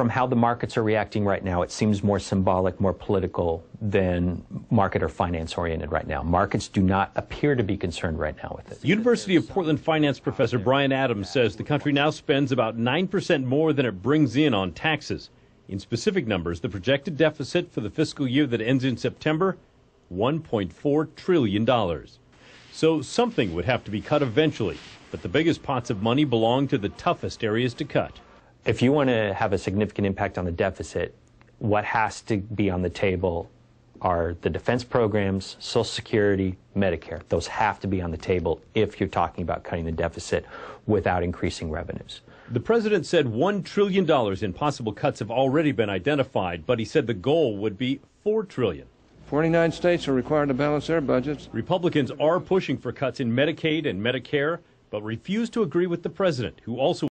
from how the markets are reacting right now, it seems more symbolic, more political than market or finance oriented right now. Markets do not appear to be concerned right now with it. University of Portland finance professor Brian Adams says the country now spends about 9% more than it brings in on taxes. In specific numbers, the projected deficit for the fiscal year that ends in September, $1.4 trillion. So something would have to be cut eventually, but the biggest pots of money belong to the toughest areas to cut. If you want to have a significant impact on the deficit, what has to be on the table are the defense programs, Social Security, Medicare. Those have to be on the table if you're talking about cutting the deficit without increasing revenues. The president said $1 trillion in possible cuts have already been identified, but he said the goal would be 4 trillion. 49 states are required to balance their budgets. Republicans are pushing for cuts in Medicaid and Medicare, but refuse to agree with the president, who also